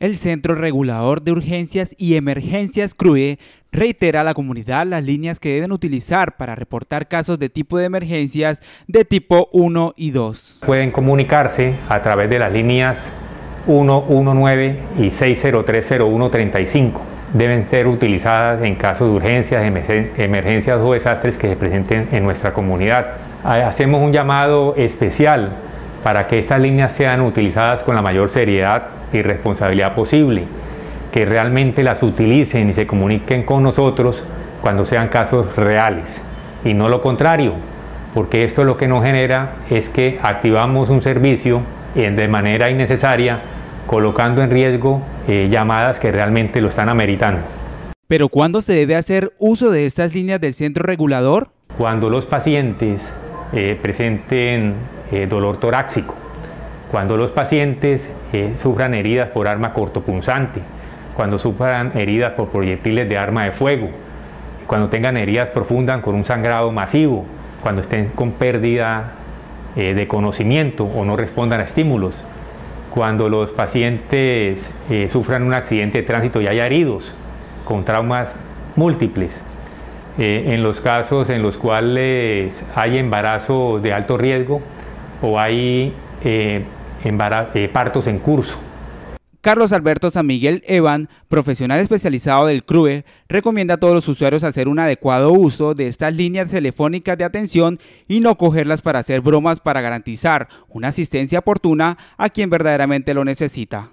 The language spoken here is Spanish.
El Centro Regulador de Urgencias y Emergencias CRUE reitera a la comunidad las líneas que deben utilizar para reportar casos de tipo de emergencias de tipo 1 y 2. Pueden comunicarse a través de las líneas 119 y 6030135. Deben ser utilizadas en casos de urgencias, emergencias o desastres que se presenten en nuestra comunidad. Hacemos un llamado especial para que estas líneas sean utilizadas con la mayor seriedad y responsabilidad posible, que realmente las utilicen y se comuniquen con nosotros cuando sean casos reales y no lo contrario, porque esto lo que nos genera es que activamos un servicio de manera innecesaria, colocando en riesgo eh, llamadas que realmente lo están ameritando. ¿Pero cuándo se debe hacer uso de estas líneas del centro regulador? Cuando los pacientes eh, presenten eh, dolor torácico, cuando los pacientes eh, sufran heridas por arma cortopunzante, cuando sufran heridas por proyectiles de arma de fuego, cuando tengan heridas profundas con un sangrado masivo, cuando estén con pérdida de conocimiento o no respondan a estímulos, cuando los pacientes sufran un accidente de tránsito y haya heridos con traumas múltiples, eh, en los casos en los cuales hay embarazo de alto riesgo o hay eh, eh, partos en curso. Carlos Alberto San Miguel Evan, profesional especializado del CRUE, recomienda a todos los usuarios hacer un adecuado uso de estas líneas telefónicas de atención y no cogerlas para hacer bromas para garantizar una asistencia oportuna a quien verdaderamente lo necesita.